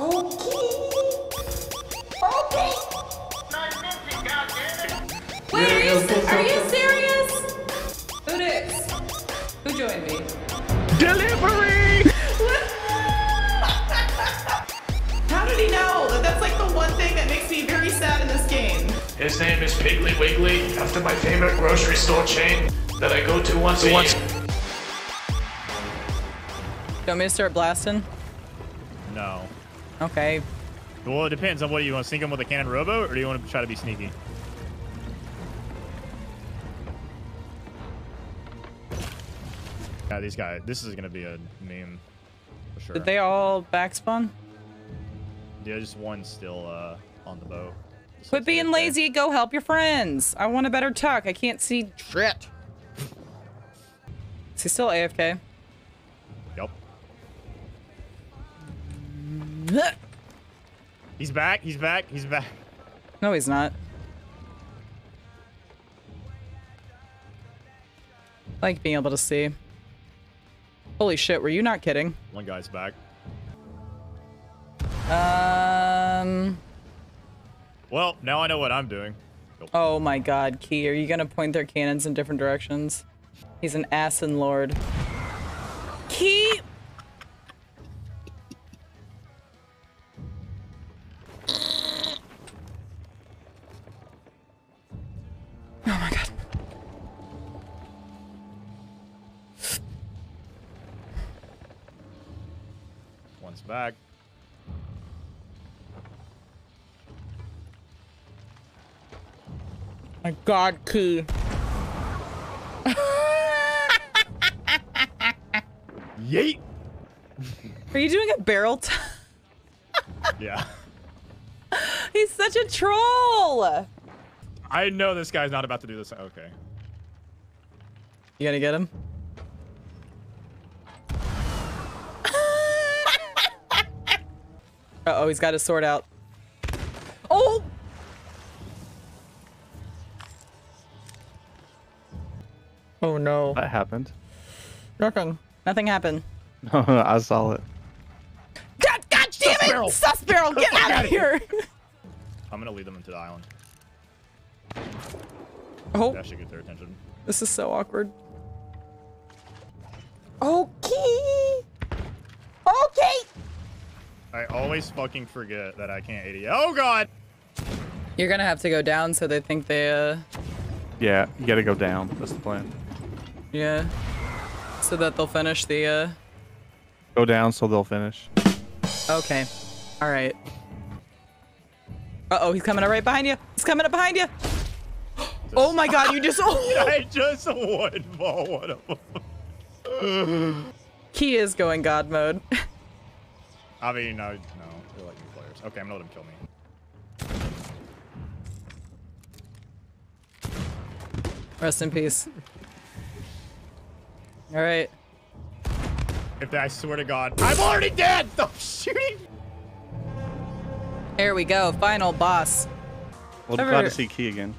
Okay. Wait, are you, se- are you serious? Who did? Who joined me? Delivery! How did he know? That that's like the one thing that makes me very sad in this game. His name is Piggly Wiggly, after my favorite grocery store chain that I go to once a Once- year. Do you want me to start blasting? No. Okay. Well, it depends on what you want to sink him with a cannon robo, or do you want to try to be sneaky? Yeah, these guys. This is gonna be a meme for sure. Did they all backspawn? Yeah, just one still uh, on the boat. Just Quit being right there. lazy. Go help your friends. I want a better tuck. I can't see shit. Is he still AFK? He's back. He's back. He's back. No, he's not. I like being able to see. Holy shit, were you not kidding? One guy's back. Um. Well, now I know what I'm doing. Oh my god, Key, are you gonna point their cannons in different directions? He's an assin lord. God, Key. Yeet. Are you doing a barrel t- Yeah. He's such a troll! I know this guy's not about to do this. Okay. You gonna get him? Uh oh, he's got his sword out. Oh no. That happened. Nothing. Nothing happened. I saw it. God, God damn it! barrel. Sus barrel, get out outta of here! I'm gonna lead them into the island. Oh, That should get their attention. this is so awkward. Okay. Okay. I always fucking forget that I can't 80. Oh god! You're gonna have to go down so they think they, uh, Yeah, you gotta go down. That's the plan. Yeah. So that they'll finish the, uh, Go down so they'll finish. Okay. All right. Uh-oh, he's coming up right behind you. He's coming up behind you. Oh my god, you just... Oh, I just one ball one of them. he is going god mode. I mean, no, no, they're like new players. Okay, I'm gonna let him kill me. Rest in peace. All right. If I swear to God, I'm already dead. Stop shooting. Here we go. Final boss. Well, glad to see Key again.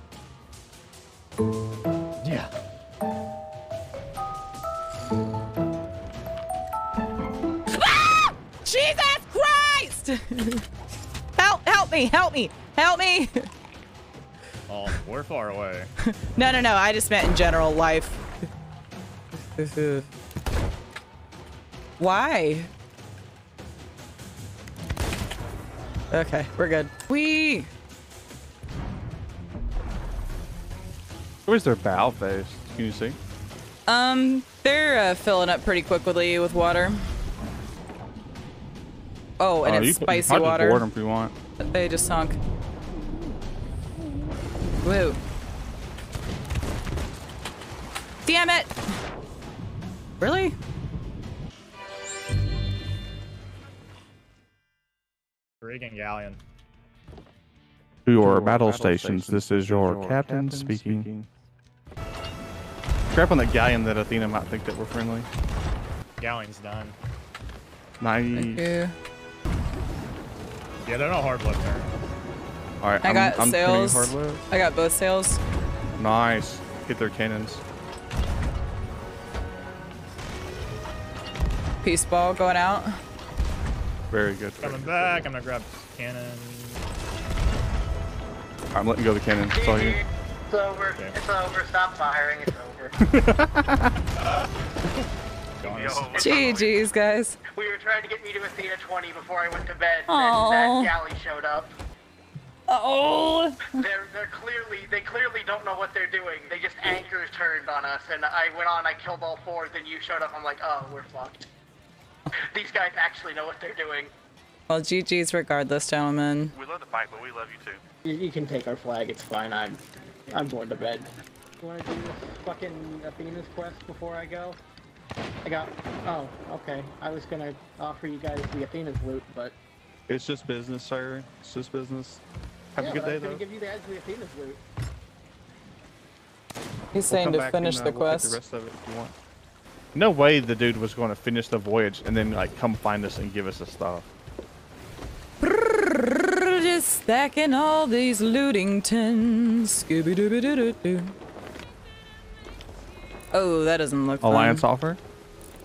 Yeah. Ah! Jesus Christ! help, help me, help me, help me. Oh, we're far away. No, no, no. I just meant in general life. Why? Okay, we're good. We. Where's their bow face? Can you see? Um, they're uh, filling up pretty quickly with water. Oh, and Oh, it's spicy can water. board 'em if you want. They just sunk. Woo. Damn it! Really? Friggin' galleon. To your battle stations, this is your captain speaking. Crap on that galleon that Athena might think that we're friendly. Galleon's done. Nice. Thank. Yeah, they're not hard left there. All right, I I'm, got I'm sails. I got both sails. Nice. Hit their cannons. Peace ball going out. Very good. very Coming good. back. I'm gonna grab cannon. I'm letting go of the cannon. That's all you. It's over. Okay. It's over. Stop firing. It's over. Gone. GG's, guys. we were trying to get me to Athena 20 before I went to bed. Aw. And that galley showed up. Oh. They're they're clearly they clearly don't know what they're doing. They just anchors turned on us, and I went on. I killed all four. Then you showed up. I'm like, oh, we're fucked. These guys actually know what they're doing. Well, GG's regardless, gentlemen. We love to fight, but we love you too. You, you can take our flag. It's fine. I'm I'm going to bed. You want to do this fucking Athena's quest before I go? I got. Oh, okay. I was gonna offer you guys the Athena's loot, but It's just business, sir. It's just business. Have yeah, a good but I day, was gonna though. give you guys the Athena's loot. He's We'll saying to finish and, uh, the we'll quest. The rest of it if you want. No way the dude was going to finish the voyage and then like come find us and give us the stuff. Just stacking all these looting tins. Scooby dooby doo doo doo. Oh, that doesn't look fun. Alliance offer.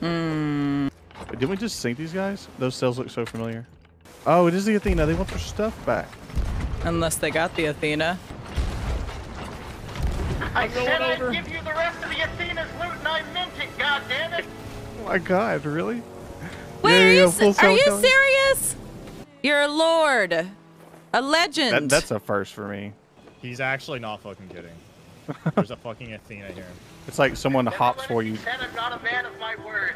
Hmm. Didn't we just sink these guys? Those cells look so familiar. Oh, it is the Athena. They want their stuff back. Unless they got the Athena. I said I'd give you the rest of the Athena's loot, and I meant it. God damn it! Oh my god, really? Wait, Yeah, are yeah, you, yeah, are you killing. serious? You're a lord. A legend. That, that's a first for me. He's actually not fucking kidding. There's a fucking Athena here. It's like someone Never hops for you. Said I'm not a man of my word.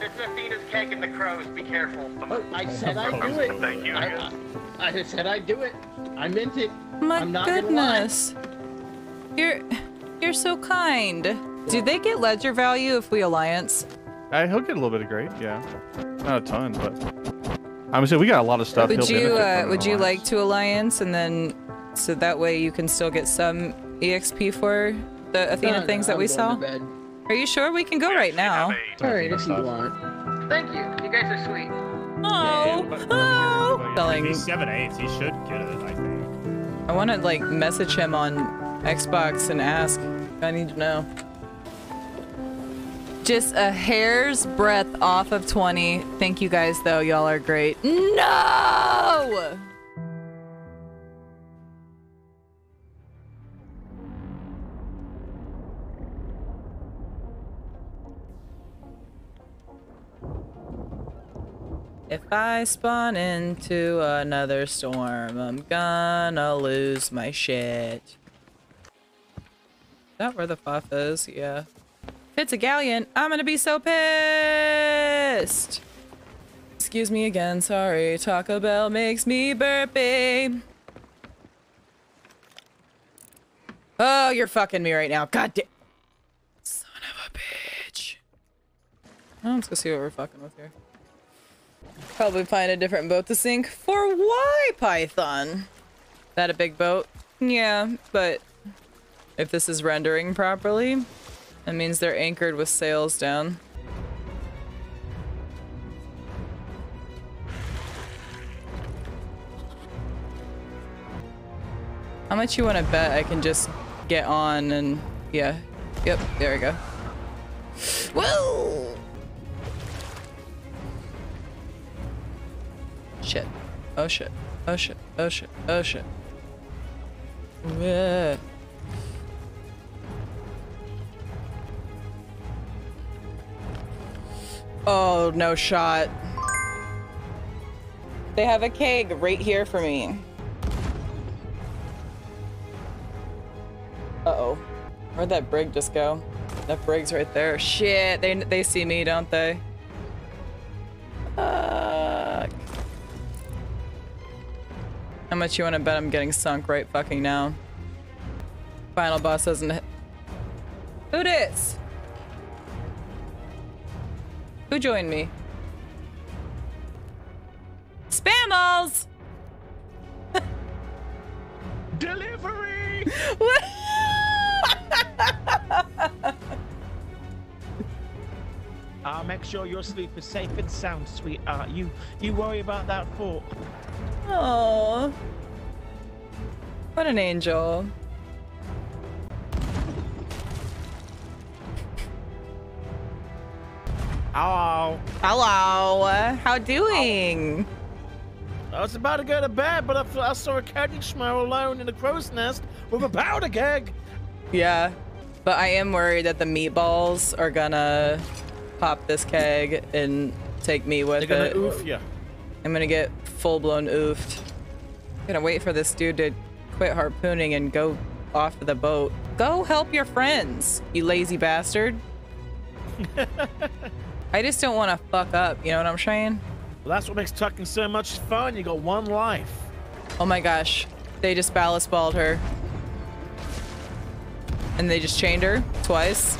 It's Athena's keg and the crows. Be careful. Oh, I said I'd do it. Thank you. I, I, I said I'd do it. I meant it. My I'm not gonna lie. Goodness. You're you're so kind. Do they get ledger value if we alliance? Uh, he'll get a little bit of grade, yeah. Not a ton, but I'm saying we got a lot of stuff. Would he'll you uh, from would you like to alliance and then so that way you can still get some exp for the Athena things that we saw? Are you sure we can go right now? Alright, if you want. Thank you. You guys are sweet. Oh, but- oh. If Selling. he's 7 8 he should get it, I think. I want to like message him on Xbox and ask. I need to know. Just a hair's breadth off of 20. Thank you guys though. Y'all are great. No! If I spawn into another storm, I'm gonna lose my shit. That where the fuff is? Yeah. If it's a galleon, I'm gonna be so pissed! Excuse me again, sorry. Taco Bell makes me burpy. Oh, you're fucking me right now. God damn. Son of a bitch. Let's go see what we're fucking with here. Probably find a different boat to sink. For why, Python? That a big boat? Yeah, but if this is rendering properly, that means they're anchored with sails down. How much you want to bet I can just get on and yeah. Yep, there we go. Whoa! Shit. Oh shit. Oh shit. Oh shit. Oh shit. Yeah. Oh, no shot. They have a keg right here for me. Uh-oh. Where'd that brig just go? That brig's right there. Shit, they, they see me, don't they? Fuck. How much you want to bet I'm getting sunk right fucking now? Final boss doesn't. Who dis? Who joined me? Spammals! Delivery! I'll make sure your sleep is safe and sound, sweetheart. You you worry about that fork. Oh. What an angel. Hello. Hello. How doing? I was about to go to bed, but I saw a candy schmo alone in a crow's nest with a powder keg. Yeah. But I am worried that the meatballs are gonna pop this keg and take me with They're gonna it. oof you. I'm gonna get full blown oofed. I'm Gonna wait for this dude to quit harpooning and go off the boat. Go help your friends, you lazy bastard. I just don't want to fuck up, you know what I'm saying? Well, that's what makes tucking so much fun. You got one life. Oh my gosh, they just ballast balled her. And they just chained her twice.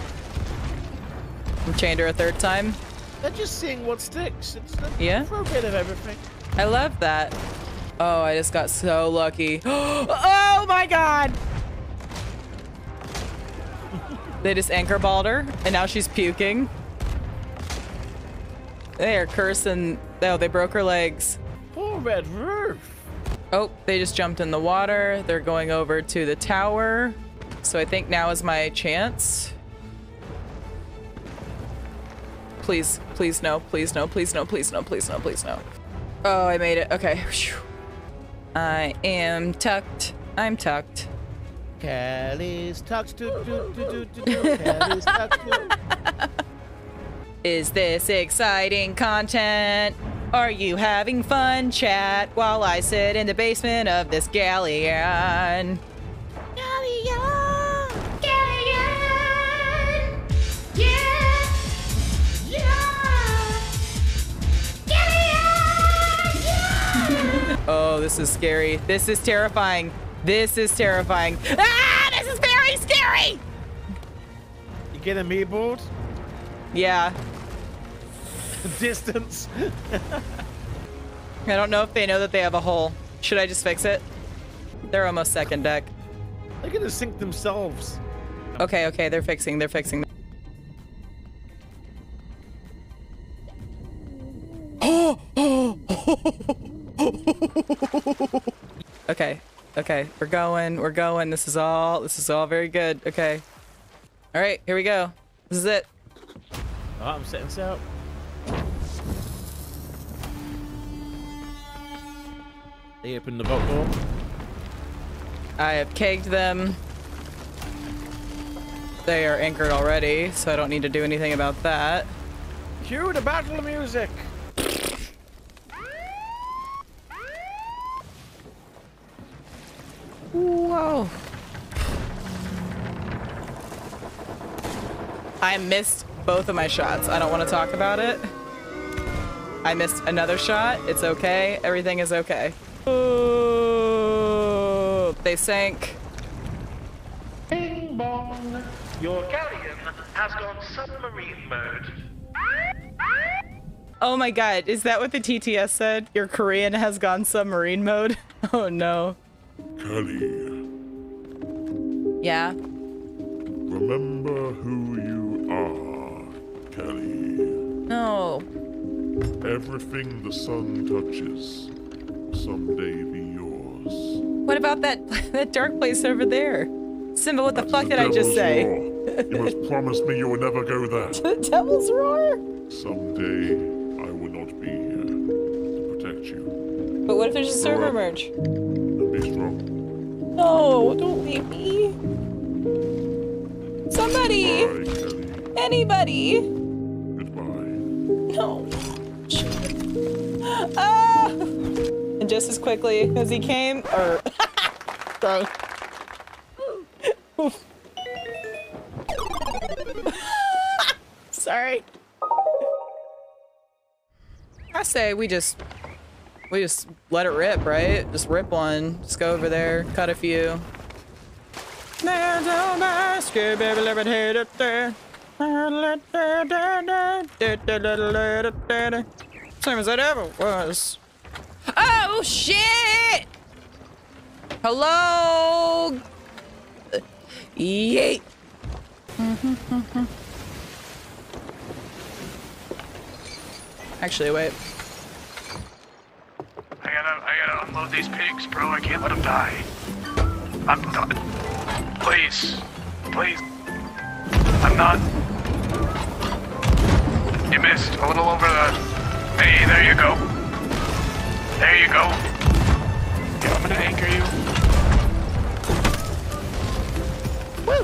And chained her a third time. They're just seeing what sticks. It's a Yeah? for a bit of everything. I love that. Oh, I just got so lucky. oh my god! they just anchor balled her, and now she's puking. They are cursing. Oh, they broke her legs. Poor red roof. Oh, they just jumped in the water. They're going over to the tower. So I think now is my chance. Please, please no, please no, please no, please no, please no, please no. Oh, I made it. Okay. I am tucked. I'm tucked. Kelly's tucked. Kelly's tucked. Is this exciting content? Are you having fun, chat, while I sit in the basement of this galleon? Galleon! Galleon! Yeah! Yeah! Galleon! Yeah! Oh, this is scary. This is terrifying. This is terrifying. Ah, this is very scary! You getting me bored? Yeah. Distance. I don't know if they know that they have a hole. Should I just fix it? They're almost second deck. They're gonna sink themselves. Okay, okay, they're fixing, they're fixing. okay, okay, we're going, we're going. This is all, this is all very good. Okay. All right, here we go. This is it. Oh, I'm setting this out. They open the vault door. I have kegged them. They are anchored already, so I don't need to do anything about that. Cue the battle music. Whoa. I missed both of my shots. I don't want to talk about it. I missed another shot. It's okay. Everything is okay. Ooh, they sank. Bing bong. Your galleon has gone submarine mode. Oh my god, is that what the TTS said? Your Korean has gone submarine mode? Oh no. Kelly, Yeah. remember who you are, Kelly. No. Everything the sun touches, someday be yours. What about that that dark place over there? Simba, what the That's fuck did I just say? roar. You must promise me you will never go there. The devil's roar? Someday I will not be here to protect you. But what if there's a server merge? Be strong. No, don't leave me. Somebody! Bye, Anybody! Just as quickly as he came, or. Sorry. Sorry. I say we just we just let it rip, right? Just rip one. Just go over there, cut a few. Same as it ever was. Oh shit! Hello. Yeet. Actually, wait. I gotta, I gotta unload these pigs, bro. I can't let them die. I'm not. Please, please. I'm not. You missed. A little over the. Hey, there you go. There you go. Yeah, I'm gonna anchor you. Woo!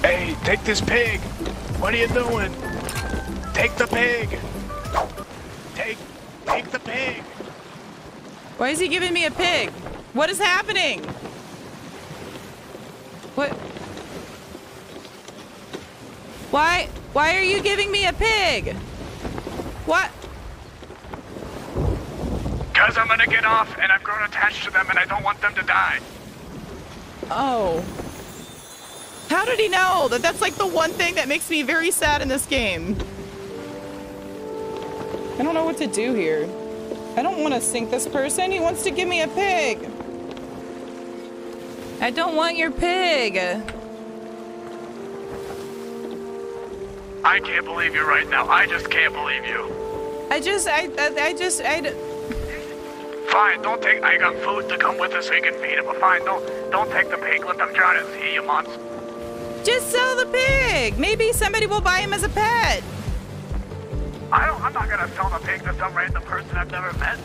Hey, take this pig. What are you doing? Take the pig. Take, take the pig. Why is he giving me a pig? What is happening? What? Why? Why are you giving me a pig? What? Cause I'm gonna get off, and I've grown attached to them, and I don't want them to die. Oh. How did he know that that's like the one thing that makes me very sad in this game? I don't know what to do here. I don't want to sink this person. He wants to give me a pig. I don't want your pig. I can't believe you right now. I just can't believe you. I just, I, I, I just, I. Fine, don't take. I got food to come with us so you can feed him. But fine, don't, don't take the pig. Let them drown at sea, you monster. Just sell the pig. Maybe somebody will buy him as a pet. I don't. I'm not gonna sell the pig to some random person I've never met.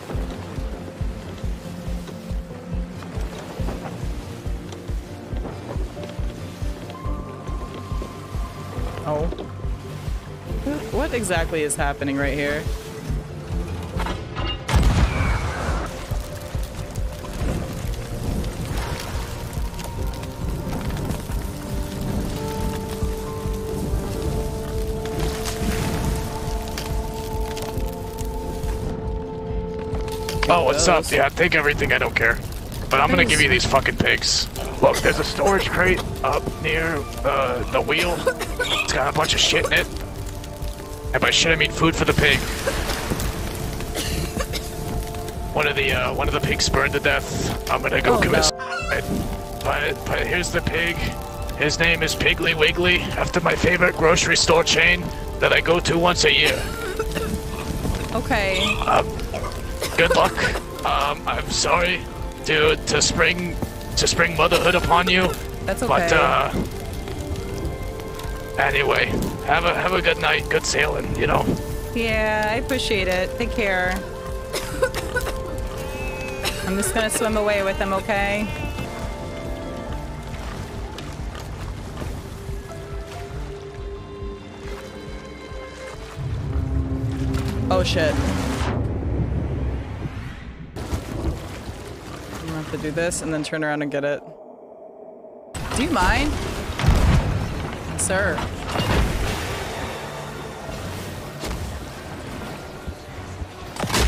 Oh. What exactly is happening right here? Oh, what's up? Yeah, take everything. I don't care. But I'm gonna give you these fucking pigs. Look, there's a storage crate up near uh, the wheel. It's got a bunch of shit in it. And by shit, I mean food for the pig. One of the uh, one of the pigs burned to death. I'm gonna go Oh, commit no. suicide. But but here's the pig. His name is Piggly Wiggly, after my favorite grocery store chain that I go to once a year. Okay. Good luck. Um, I'm sorry to to spring to spring motherhood upon you. That's okay. But uh anyway, have a have a good night, good sailing, you know. Yeah, I appreciate it. Take care. I'm just gonna swim away with him, okay? Oh shit. I'm gonna have to do this and then turn around and get it. Do you mind? Sir.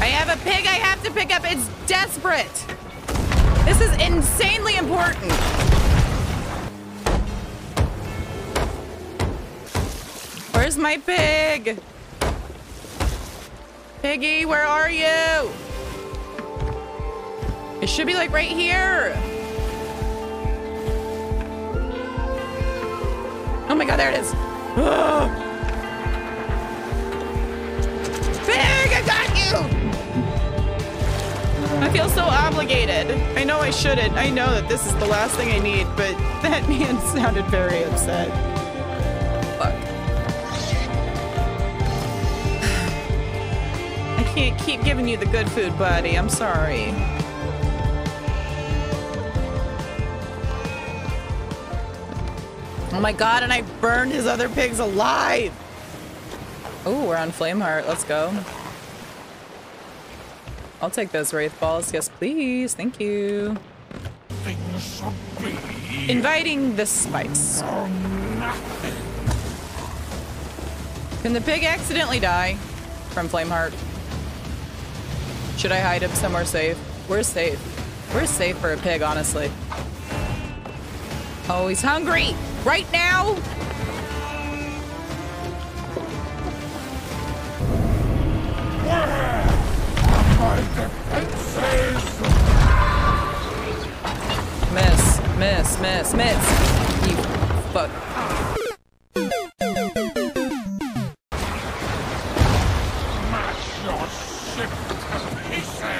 I have a pig I have to pick up. It's desperate. This is insanely important. Where's my pig? Piggy, where are you? It should be like right here. Oh my god, there it is. Ugh. Pig, I got you! I feel so obligated. I know I shouldn't. I know that this is the last thing I need, but that man sounded very upset. Fuck. I can't keep giving you the good food, buddy. I'm sorry. Oh my god, and I burned his other pigs alive! Oh, we're on Flameheart. Let's go. I'll take those Wraith Balls. Yes, please. Thank you. Inviting the spice. Can the pig accidentally die from Flameheart? Should I hide him somewhere safe? We're safe? We're safe for a pig, honestly? Oh, he's hungry! right now? Miss, miss, miss, miss. You fuck. Smash your ship to pieces!